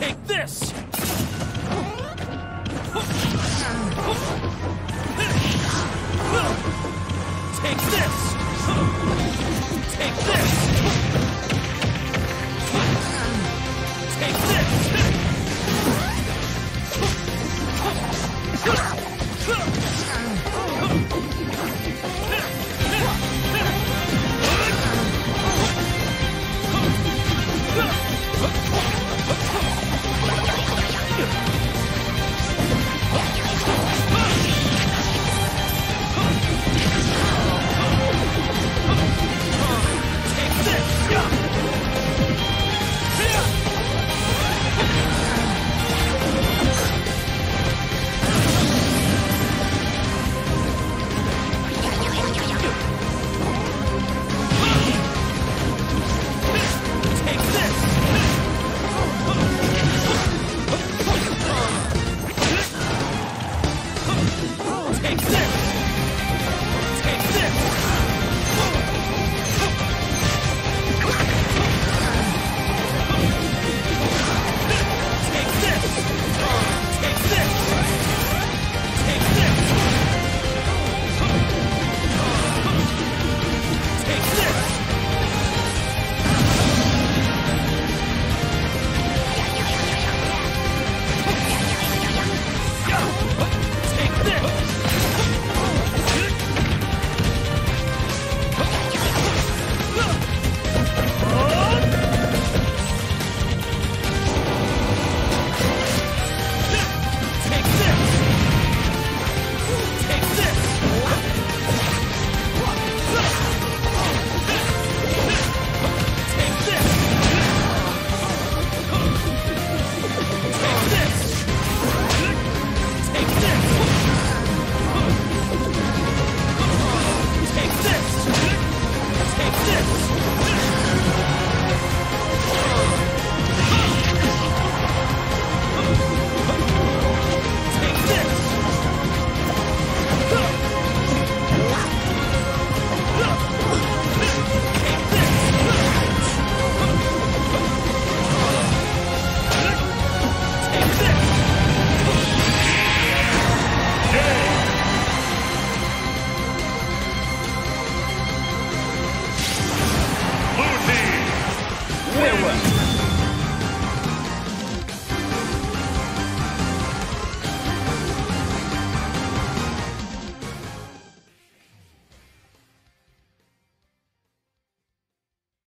Take this!